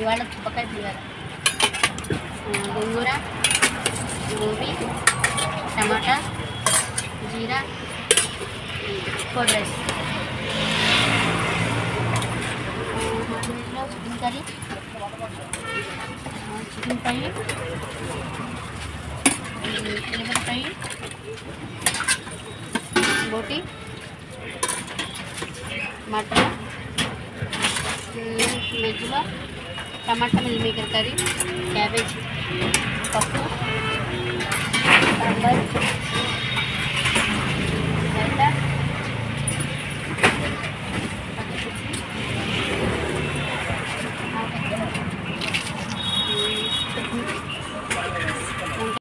చుప్పకాయ పులిహోర ఆ, గోంగూర గోబీ టమాటా జీరా code rice ఇందులో chicken curry ఆ, చికెన్ ఫ్రై ఎలిగర్ ఫ్రై బోటి మటన్ వెజ్లో टमाटा मिलमेकर करी कैबेज पसंद